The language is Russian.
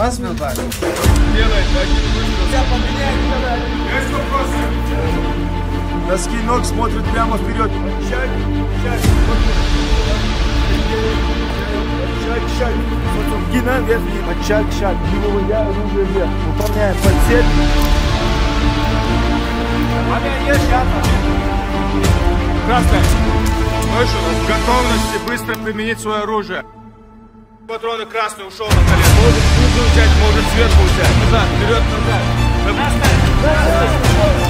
Вас Билбак? Делает один выстрел. Есть вопросы? Доски ног смотрят прямо вперед. Чать, чать. Гина верхний. Шаг, шаг. Не выводя оружие вверх. Выполняем подсель. Красная. Слышу, в готовности быстро применить свое оружие. Патроны красный ушел на колено. Может снизу взять, может сверху взять. Назад, вперед, назад. Красная.